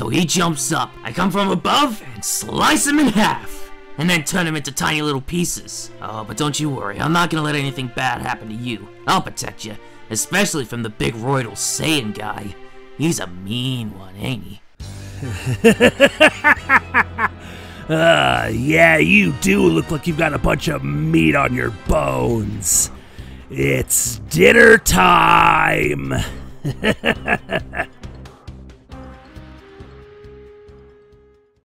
So he jumps up. I come from above and slice him in half. And then turn him into tiny little pieces. Oh, but don't you worry, I'm not gonna let anything bad happen to you. I'll protect you, especially from the big roidal Saiyan guy. He's a mean one, ain't he? Uh, yeah, you do look like you've got a bunch of meat on your bones. It's dinner time.